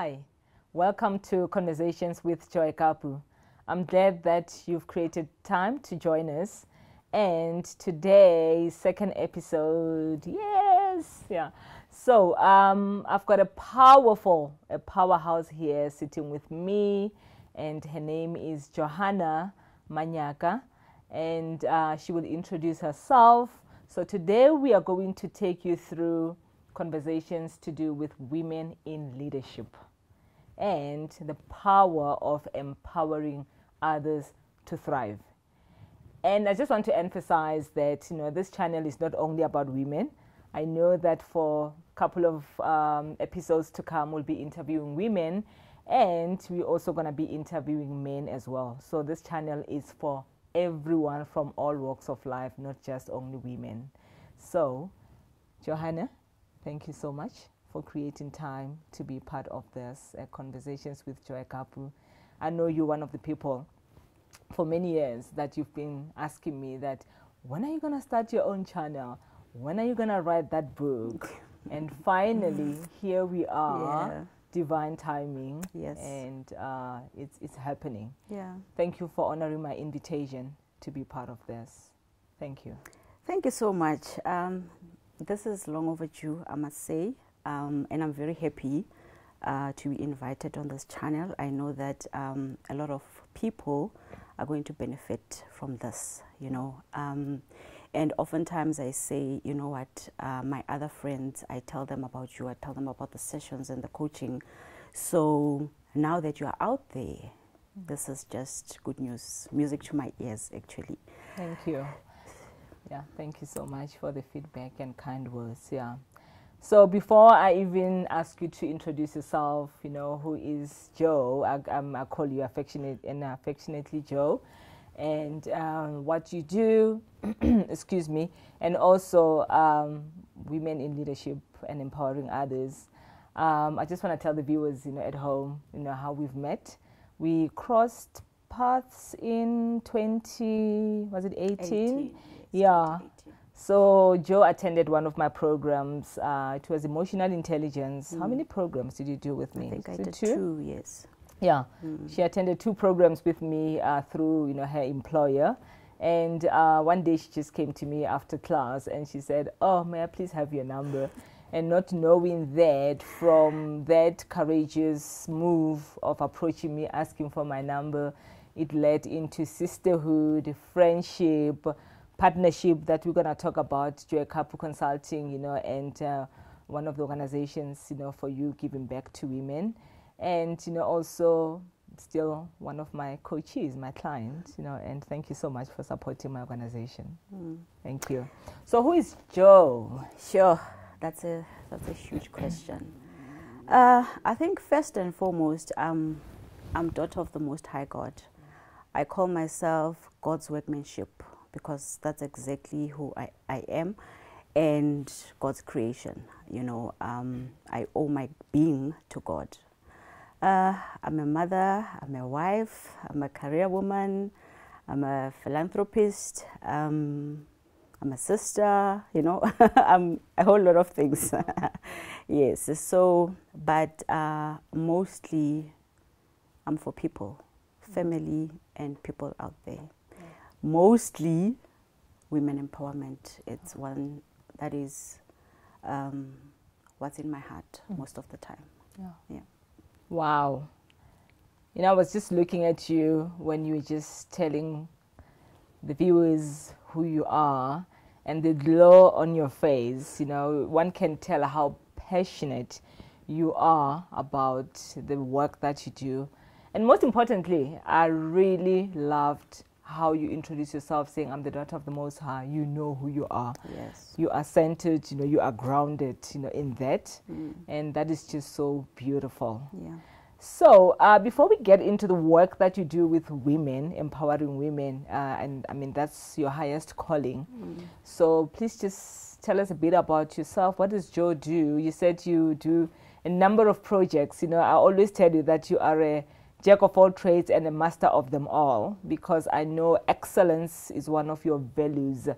Hi, welcome to Conversations with Joy Kaapu. I'm glad that you've created time to join us. And today's second episode, yes, yeah. So um, I've got a powerful, a powerhouse here sitting with me, and her name is Johanna Manyaka, and uh, she will introduce herself. So today we are going to take you through conversations to do with women in leadership and the power of empowering others to thrive. And I just want to emphasize that you know this channel is not only about women. I know that for a couple of um, episodes to come, we'll be interviewing women, and we're also going to be interviewing men as well. So this channel is for everyone from all walks of life, not just only women. So, Johanna, thank you so much for creating time to be part of this uh, conversations with Joy Kaapu. I know you're one of the people for many years that you've been asking me that when are you going to start your own channel? When are you going to write that book? and finally, here we are. Yeah. Divine timing. Yes. And uh, it's, it's happening. Yeah. Thank you for honoring my invitation to be part of this. Thank you. Thank you so much. Um, this is long overdue, I must say, um, and I'm very happy uh, to be invited on this channel. I know that um, a lot of people are going to benefit from this, you know. Um, and oftentimes I say, you know what, uh, my other friends, I tell them about you, I tell them about the sessions and the coaching. So now that you are out there, this is just good news, music to my ears, actually. Thank you. Yeah, thank you so much for the feedback and kind words. Yeah. So before I even ask you to introduce yourself, you know, who is Joe? I, um, I call you affectionate and affectionately Joe, and um, what you do, excuse me, and also um, women in leadership and empowering others. Um, I just want to tell the viewers, you know, at home, you know, how we've met. We crossed paths in 20, was it 18? 18, Yeah. 18. So Joe attended one of my programs. Uh, it was emotional intelligence. How many programs did you do with me? Mm. I think I did two. two, yes. Yeah, Mm. she attended two programs with me uh, through you know her employer, and uh, one day she just came to me after class and she said, "Oh, may I please have your number?" And not knowing that from that courageous move of approaching me, asking for my number, it led into sisterhood, friendship, partnership that we're gonna talk about. Joy Kaapu Consulting, you know, and uh, one of the organizations, you know, for you giving back to women and you know also still one of my coaches my client you know and thank you so much for supporting my organization Mm. thank you so who is joe Sure, that's a that's a huge question. Uh, I think first and foremost, um, I'm daughter of the Most High God. I call myself God's workmanship because that's exactly who I, I am, and God's creation. You know, um, I owe my being to God. Uh, I'm a mother, I'm a wife, I'm a career woman, I'm a philanthropist, um, I'm a sister, you know, I'm a whole lot of things. yes, so, but uh, mostly I'm for people, family, and people out there. Mostly women empowerment. It's one that is um, what's in my heart most of the time. yeah. Yeah. wow you know i was just looking at you when you were just telling the viewers who you are and the glow on your face you know one can tell how passionate you are about the work that you do and most importantly i really loved how you introduce yourself saying i'm the daughter of the most high you know who you are Yes. you are centered you know you are grounded you know in that Mm. and that is just so beautiful Yeah. so, uh, before we get into the work that you do with women, empowering women, uh, and I mean, that's your highest calling. Mm. So, please just tell us a bit about yourself. What does Joe do? You said you do a number of projects. You know, I always tell you that you are a jack of all trades and a master of them all because I know excellence is one of your values.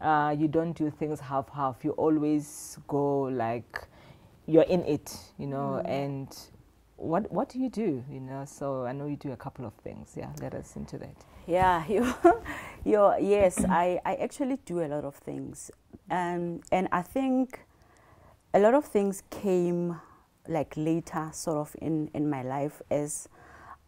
Uh, you don't do things half half, you always go like you're in it, you know, and what what do you do? You know, so I know you do a couple of things. Yeah, let us into that. Yeah, you, you yes, I, I actually do a lot of things, and and I think a lot of things came like later, sort of in in my life as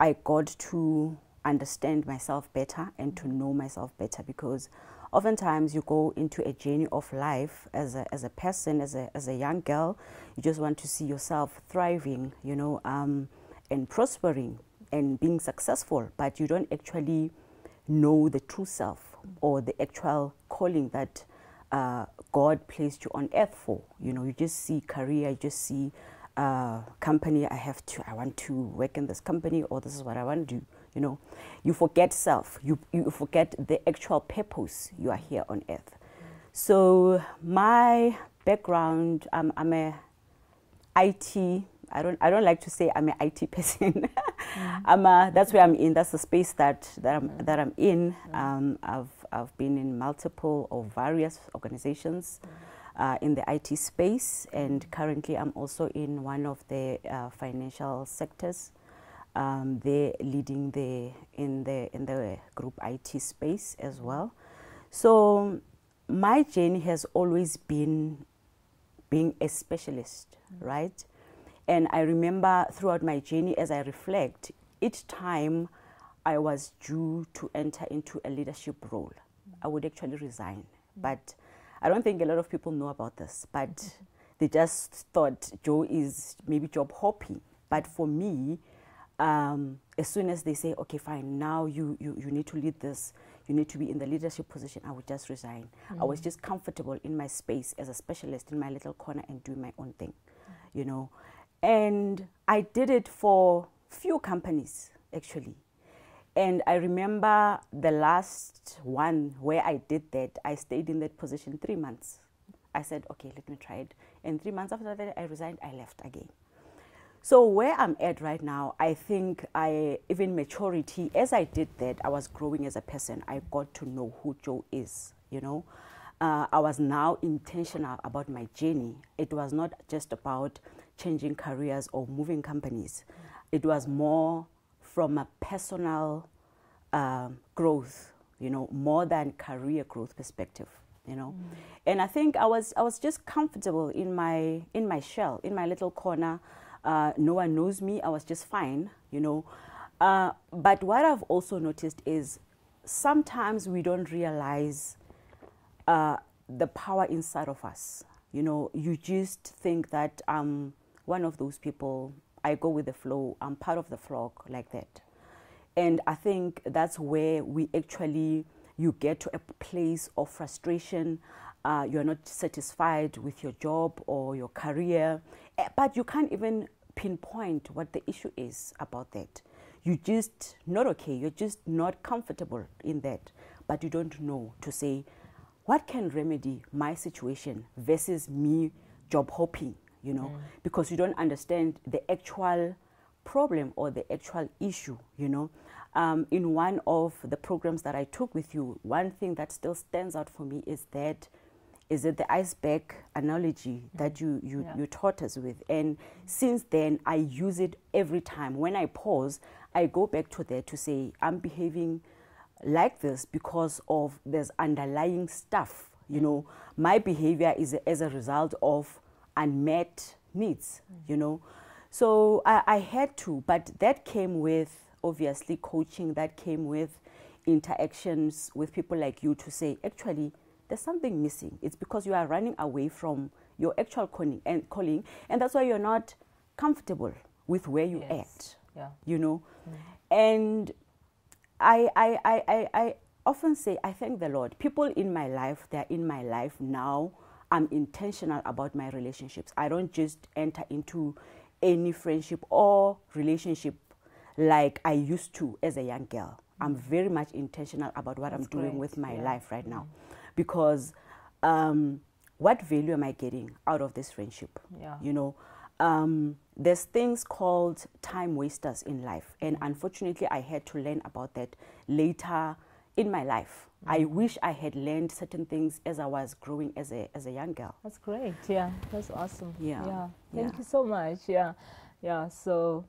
I got to understand myself better and to know myself better because oftentimes you go into a journey of life as a, as a person, as a, as a young girl, you just want to see yourself thriving, you know, um, and prospering and being successful, but you don't actually know the true self or the actual calling that uh, God placed you on earth for. You know, you just see career, you just see uh, company. I have to, I want to work in this company, or this is what I want to do you know you forget self you, you forget the actual purpose you are here on earth so my background um, i'm a it I don't, I don't like to say I'm an IT person. mm. I'm a, that's where I'm in. That's the space that, that, I'm, mm. that I'm in. Mm. Um, I've, I've been in multiple or various organizations uh, in the IT space, and currently I'm also in one of the uh, financial sectors um, they're leading the in the in the group IT space as well. So my journey has always been being a specialist, mm-hmm. right? And I remember throughout my journey, as I reflect, each time I was due to enter into a leadership role, mm-hmm. I would actually resign. Mm-hmm. But I don't think a lot of people know about this, but they just thought Joe is maybe job hopping. But for me, um, as soon as they say, okay, fine, now you, you, you need to lead this, you need to be in the leadership position, I would just resign. Mm-hmm. I was mm. just comfortable in my space as a specialist in my little corner and doing my own thing, you know. And I did it for few companies, actually. And I remember the last one where I did that, I stayed in that position three months. I said, okay, let me try it. And three months after that, I resigned, I left again. So where I'm at right now, I think I even maturity. As I did that, I was growing as a person. I got to know who Joe is. You know, uh, I was now intentional about my journey. It was not just about changing careers or moving companies. It was more from a personal um, growth. You know, more than career growth perspective. You know, mm. and I think I was I was just comfortable in my in my shell, in my little corner uh, no one knows me. I was just fine, you know. Uh, but what I've also noticed is sometimes we don't realize uh, the power inside of us. You know, you just think that I'm one of those people. I go with the flow. I'm part of the flock like that. And I think that's where we actually you get to a place of frustration. Uh, you're not satisfied with your job or your career, Eh, but you can't even pinpoint what the issue is about that. You're just not okay. You're just not comfortable in that, but you don't know to say what can remedy my situation versus me job hopping. You know, mm. because you don't understand the actual problem or the actual issue. You know, um, in one of the programs that I took with you, one thing that still stands out for me is that is it the iceberg analogy mm. that you, you, yeah. you taught us with. And since then, I use it every time. When I pause, I go back to there to say, I'm behaving like this because of there's underlying stuff. You know, my behavior is as a result of unmet needs, mm. you know. So I, I had to, but that came with obviously coaching, that came with interactions with people like you to say, actually, there's something missing. It's because you are running away from your actual calling and calling, and that's why you're not comfortable with where you yes. at. Yeah. You know, mm. and I, I, I, I, I often say I thank the Lord. People in my life, they're in my life now. I'm intentional about my relationships. I don't just enter into any friendship or relationship like I used to as a young girl. I'm mm. very much intentional about what That's I'm doing great. with my yeah. life right now. Mm because um, what value am I getting out of this friendship? Yeah. You know, um, there's things called time wasters in life, and unfortunately, I had to learn about that later in my life. Mm-hmm. I wish I had learned certain things as I was growing as a as a young girl. That's great. Yeah, that's awesome. Yeah. Yeah. Thank yeah. you so much. Yeah. Yeah. So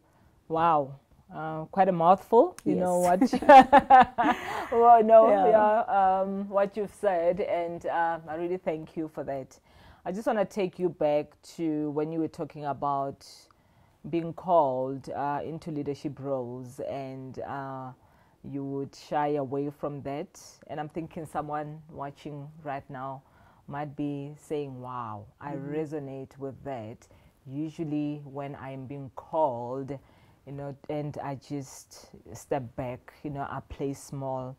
Wow. Uh, quite a mouthful, you Yes. know what? well, no, Yeah. yeah, um, what you've said, and uh, I really thank you for that. I just want to take you back to when you were talking about being called uh, into leadership roles, and uh, you would shy away from that. And I'm thinking someone watching right now might be saying, "Wow, I resonate with that." Usually, when I'm being called, you know, and I just step back, you know, I play small,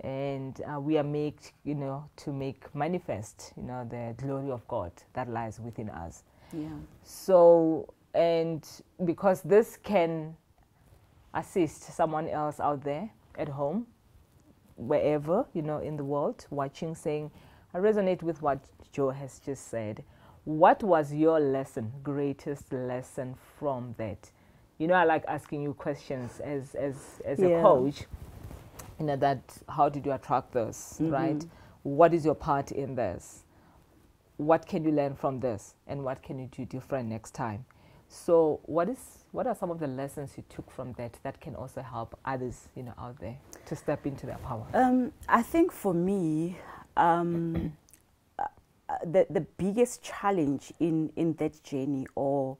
and uh, we are made, you know, to make manifest, you know, the glory of God that lies within us. Yeah. So, and because this can assist someone else out there at home, wherever, you know, in the world, watching, saying, I resonate with what Joe has just said. What was your lesson, greatest lesson from that? You know, I like asking you questions as as as a coach. You know that how did you attract this, mm-hmm. right? What is your part in this? What can you learn from this, and what can you do different next time? So, what is what are some of the lessons you took from that that can also help others, you know, out there to step into their power? Um, I think for me, um, uh, the the biggest challenge in in that journey, or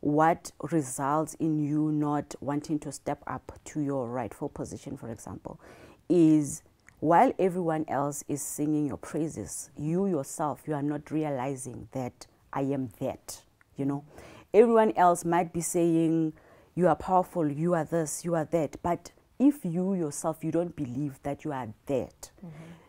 what results in you not wanting to step up to your rightful position, for example, is while everyone else is singing your praises, you yourself you are not realizing that I am that. You know, everyone else might be saying you are powerful, you are this, you are that, but if you yourself you don't believe that you are that,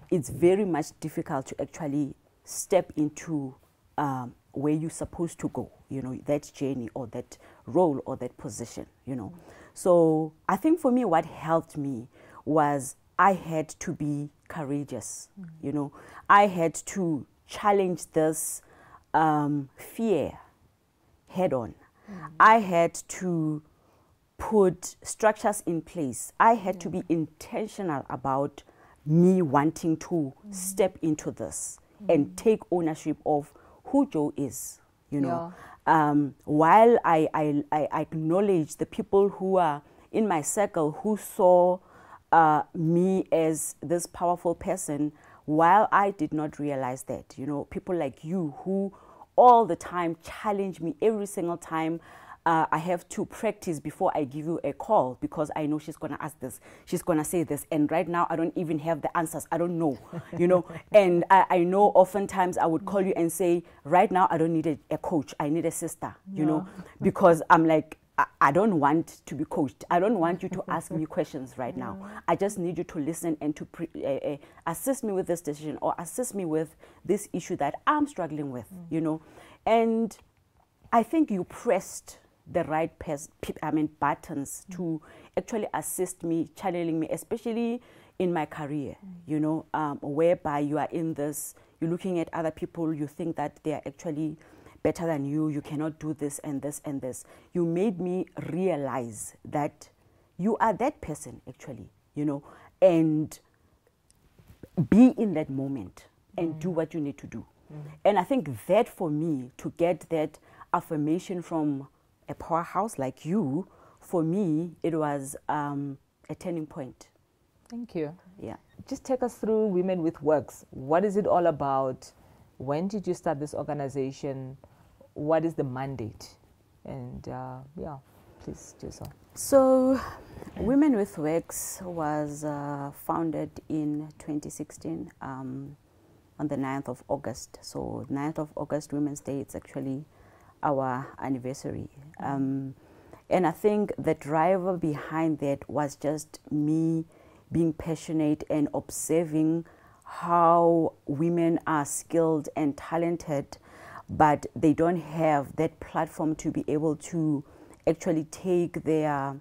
it's very much difficult to actually step into um, where you're supposed to go, you know, that journey or that role or that position, you know. So I think for me, what helped me was I had to be courageous, you know. I had to challenge this um, fear head on. I had to put structures in place. I had to be intentional about me wanting to step into this and take ownership of who Joe is, you know. Um, while I, I, I acknowledge the people who are in my circle who saw uh, me as this powerful person, while I did not realize that, you know, people like you who all the time challenge me every single time uh, I have to practice before I give you a call because I know she's going to ask this, she's going to say this. And right now, I don't even have the answers. I don't know, you know. and I, I know oftentimes I would call you and say, right now, I don't need a, a coach, I need a sister, you know, because I'm like, I- don't want to be coached. I don't want you to ask me questions right now. I just need you to listen and to pre- uh, uh, assist me with this decision or assist me with this issue that I'm struggling with, you know. And I think you pressed the right I mean buttons to actually assist me, channeling me, especially in my career. You know, um, whereby you are in this, you're looking at other people, you think that they are actually better than you. You cannot do this and this and this. You made me realize that you are that person actually. You know, and be in that moment and do what you need to do. And I think that for me, to get that affirmation from a powerhouse like you, for me, it was um, a turning point. Thank you. Yeah. Just take us through Women with Works. What is it all about? When did you start this organization? What is the mandate? And uh, yeah, please do so. So, Women with Works was uh, founded in 2016 um, on the 9th of August. So, 9th of August, Women's Day, it's actually our anniversary. Um, and I think the driver behind that was just me being passionate and observing how women are skilled and talented, but they don't have that platform to be able to actually take their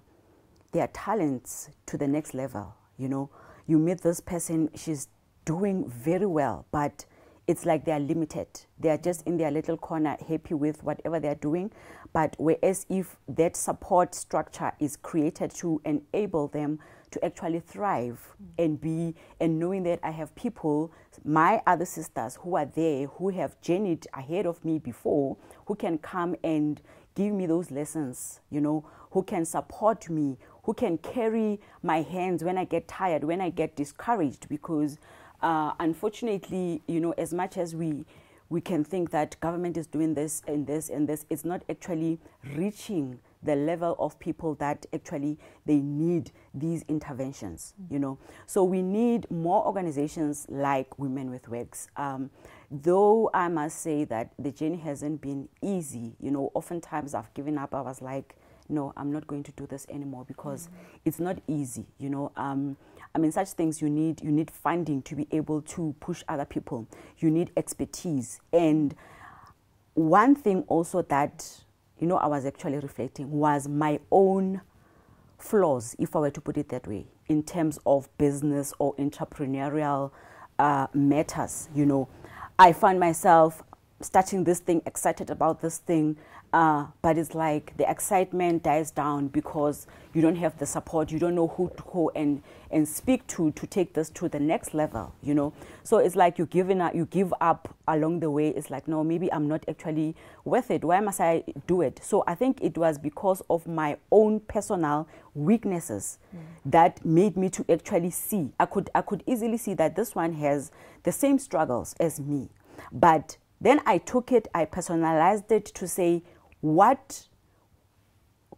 their talents to the next level. You know, you meet this person, she's doing very well, but it's like they are limited. They are just in their little corner, happy with whatever they are doing. But whereas if that support structure is created to enable them to actually thrive and be, and knowing that I have people, my other sisters who are there, who have journeyed ahead of me before, who can come and give me those lessons, you know, who can support me, who can carry my hands when I get tired, when I get discouraged, because uh, unfortunately, you know, as much as we we can think that government is doing this and this and this, it's not actually reaching the level of people that actually they need these interventions you know. So we need more organizations like women with Works. um, though i must say that the journey hasn't been easy you know oftentimes i've given up. I was like no i'm not going to do this anymore because mm-hmm. it's not easy you know. Um, i mean such things you need you need funding to be able to push other people. You need expertise. And one thing also that you know, I was actually reflecting was my own flaws, if I were to put it that way, in terms of business or entrepreneurial uh, matters. You know, I find myself starting this thing, excited about this thing, uh, but it's like the excitement dies down because you don't have the support, you don't know who to go and, and speak to to take this to the next level, you know. So it's like you giving up, you give up along the way. It's like, no, maybe I'm not actually worth it. Why must I do it? So I think it was because of my own personal weaknesses mm. that made me to actually see. I could I could easily see that this one has the same struggles as me, but then I took it, I personalized it to say, what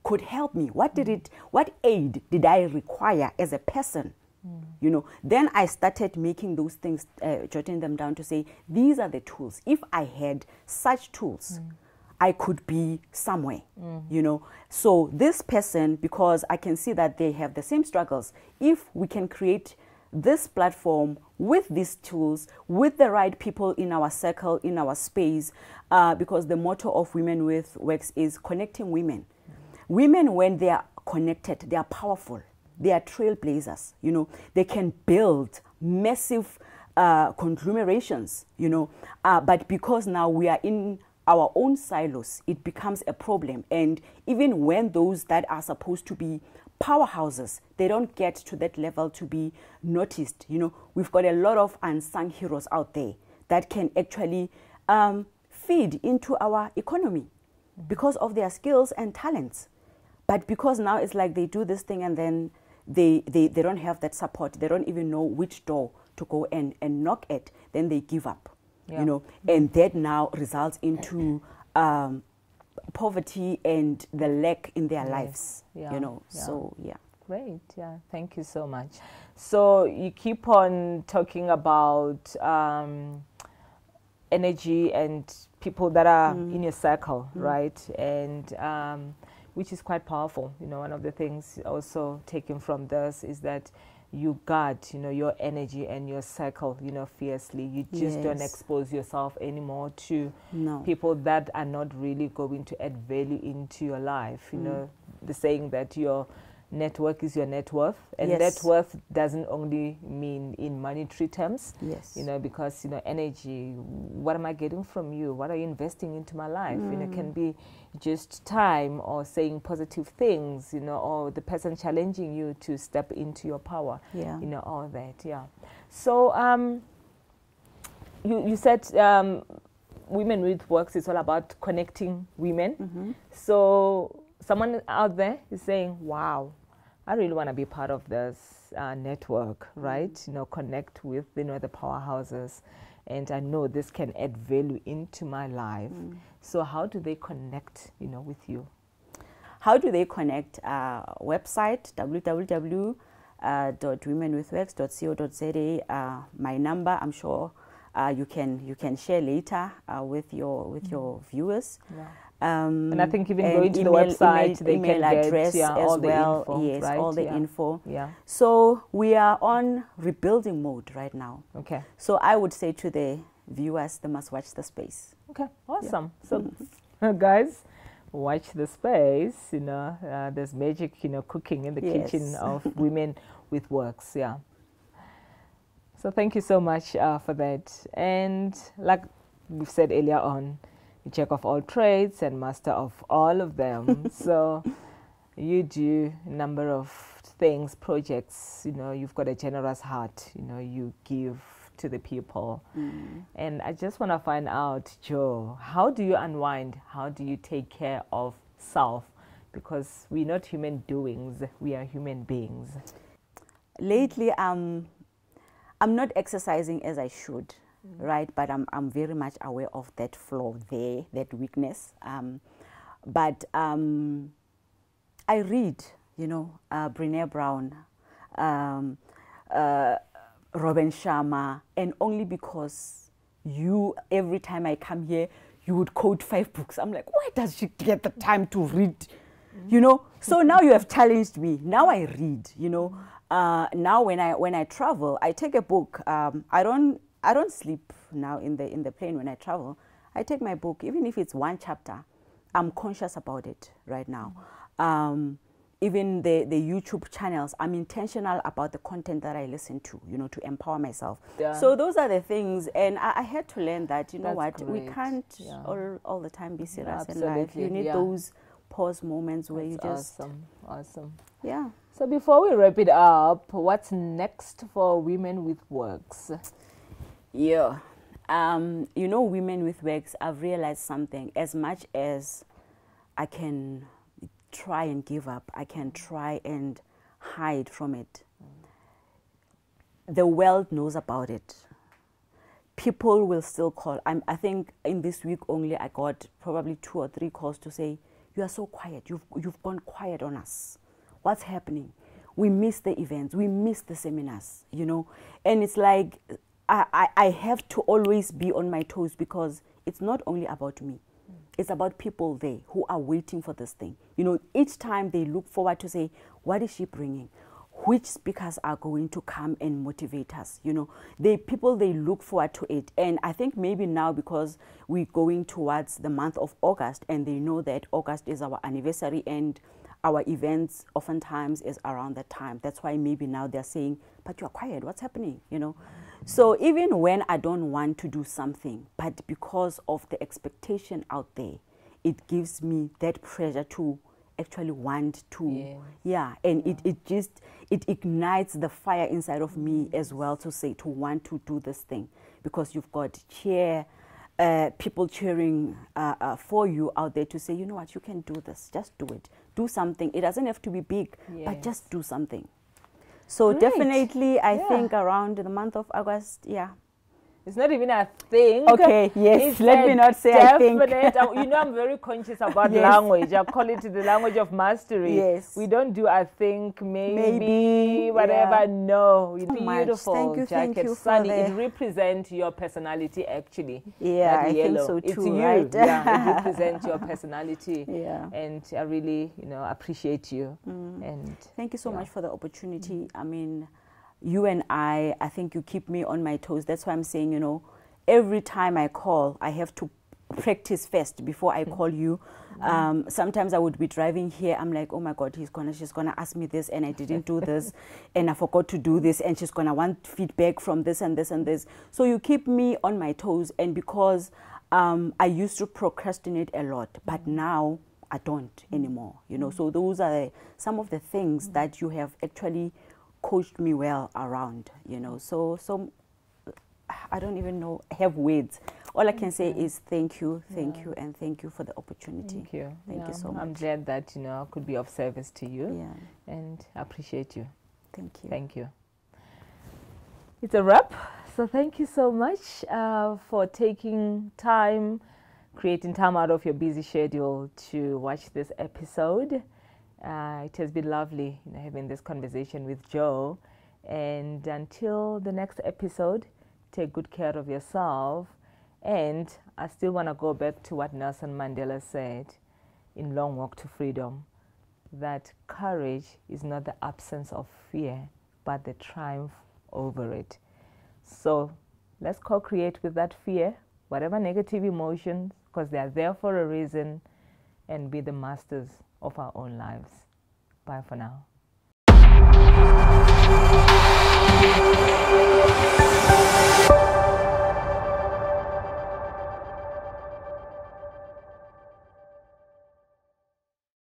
could help me what did it what aid did i require as a person mm. you know then i started making those things uh, jotting them down to say these are the tools if i had such tools mm. i could be somewhere mm. you know so this person because i can see that they have the same struggles if we can create this platform with these tools, with the right people in our circle, in our space, uh, because the motto of Women with Works is connecting women. Women, when they are connected, they are powerful. They are trailblazers. You know, they can build massive uh, conglomerations. You know, uh, but because now we are in our own silos, it becomes a problem. And even when those that are supposed to be powerhouses they don't get to that level to be noticed. You know we've got a lot of unsung heroes out there that can actually um, feed into our economy because of their skills and talents. But because now it's like they do this thing and then they, they, they don't have that support they don't even know which door to go and, and knock at then they give up yeah. you know. And that now results into um, poverty and the lack in their yes. lives yeah. you know yeah. so yeah great yeah thank you so much so you keep on talking about um, energy and people that are mm. in your circle mm. right and um, which is quite powerful you know one of the things also taken from this is that you guard, you know, your energy and your cycle, you know, fiercely. You just yes. don't expose yourself anymore to no. people that are not really going to add value into your life. You mm. know, the saying that your network is your net worth and yes. net worth doesn't only mean in monetary terms yes you know because you know energy what am i getting from you what are you investing into my life mm. you know can mm. be just time or saying positive things you know or the person challenging you to step into your power yeah you know all that yeah so um you you said um women with works is all about connecting women mm-hmm. so someone out there is saying wow I really want to be part of this uh, network, right? Mm. You know, connect with you know the powerhouses, and I know this can add value into my life. Mm. So how do they connect, you know, with you? How do they connect? Uh, website www.womenwithworks.co.za. Uh, my number, I'm sure uh, you can you can share later uh, with your with mm. your viewers. Yeah. Um, and I think even going to email, the website, email, they email can address get yeah, all the well. info. Yes, right? all the yeah. info. Yeah. So we are on rebuilding mode right now. Okay. So I would say to the viewers, they must watch the space. Okay, awesome. Yeah. So, mm-hmm. guys, watch the space. You know, uh, there's magic. You know, cooking in the yes. kitchen of women with works. Yeah. So thank you so much uh, for that. And like we've said earlier on jack of all trades and master of all of them. so you do a number of things, projects, you know, you've got a generous heart, you know, you give to the people. Mm. And I just want to find out, Joe, how do you unwind? How do you take care of self because we're not human doings, we are human beings. Lately, um, I'm not exercising as I should, mm. right? But I'm, I'm very much aware of that flaw there, that weakness. Um, but um, I read, you know, uh, Brene Brown, um, uh, Robin Sharma, and only because you, every time I come here, you would quote five books. I'm like, why does she get the time to read? You know. So now you have challenged me. Now I read. You know. Uh, now when I when I travel, I take a book. Um, I don't I don't sleep now in the in the plane when I travel. I take my book, even if it's one chapter. I'm conscious about it right now. Um, even the, the YouTube channels, I'm intentional about the content that I listen to, you know, to empower myself. Yeah. So those are the things. And I, I had to learn that, you know That's what, great. we can't yeah. all, all the time be serious in life. You need yeah. those pause moments where That's you just. Awesome. Awesome. Yeah. So before we wrap it up, what's next for Women with Works? Yeah. Um, you know, Women with Works, I've realized something. As much as I can try and give up. I can try and hide from it. The world knows about it. People will still call. I'm, I think in this week only, I got probably two or three calls to say, "You are so quiet. You've you've gone quiet on us. What's happening? We miss the events. We miss the seminars. You know." And it's like I, I, have to always be on my toes because it's not only about me it's about people there who are waiting for this thing. You know, each time they look forward to say, what is she bringing? Which speakers are going to come and motivate us? You know, the people they look forward to it, and I think maybe now because we're going towards the month of August, and they know that August is our anniversary, and our events oftentimes is around that time. That's why maybe now they're saying, "But you're quiet. What's happening?" You know. So even when I don't want to do something, but because of the expectation out there, it gives me that pressure to actually want to. Yeah, yeah. and yeah. it, it just it ignites the fire inside of me as well to say to want to do this thing. Because you've got cheer uh, people cheering uh, uh, for you out there to say you know what? You can do this. Just do it. Do something. It doesn't have to be big yes. but just do something so Great. definitely, I yeah. think around the month of August, yeah. It's not even a thing. Okay, yes. It's Let me not say definite, I think. you know, I'm very conscious about yes. language. I call it the language of mastery. Yes. We don't do I think, maybe, maybe whatever. Yeah. No. It's beautiful thank you, jacket. Thank you Sunny. It represents your personality, actually. Yeah, I yellow. think so too, it's you. right? yeah, it represents your personality. Yeah. And I really, you know, appreciate you. Mm. And Thank you so yeah. much for the opportunity. Mm. I mean, you and I, I think you keep me on my toes. That's why I'm saying, you know, every time I call, I have to practice first before I call you. Um, sometimes I would be driving here. I'm like, oh my God, he's gonna, she's gonna ask me this, and I didn't do this, and I forgot to do this, and she's gonna want feedback from this and this and this. So you keep me on my toes, and because um, I used to procrastinate a lot, but now I don't anymore. You know, so those are some of the things that you have actually coached me well around, you know. So, so I don't even know, have words. All I can say is thank you, thank yeah. you, and thank you for the opportunity. Thank you. Thank yeah. you so much. I'm glad that, you know, I could be of service to you. Yeah. And I appreciate you. Thank you. Thank you. It's a wrap. So thank you so much uh, for taking time, creating time out of your busy schedule to watch this episode. Uh, it has been lovely you know, having this conversation with Joe. And until the next episode, take good care of yourself. And I still want to go back to what Nelson Mandela said in Long Walk to Freedom that courage is not the absence of fear, but the triumph over it. So let's co create with that fear, whatever negative emotions, because they are there for a reason, and be the masters of our own lives. Bye for now.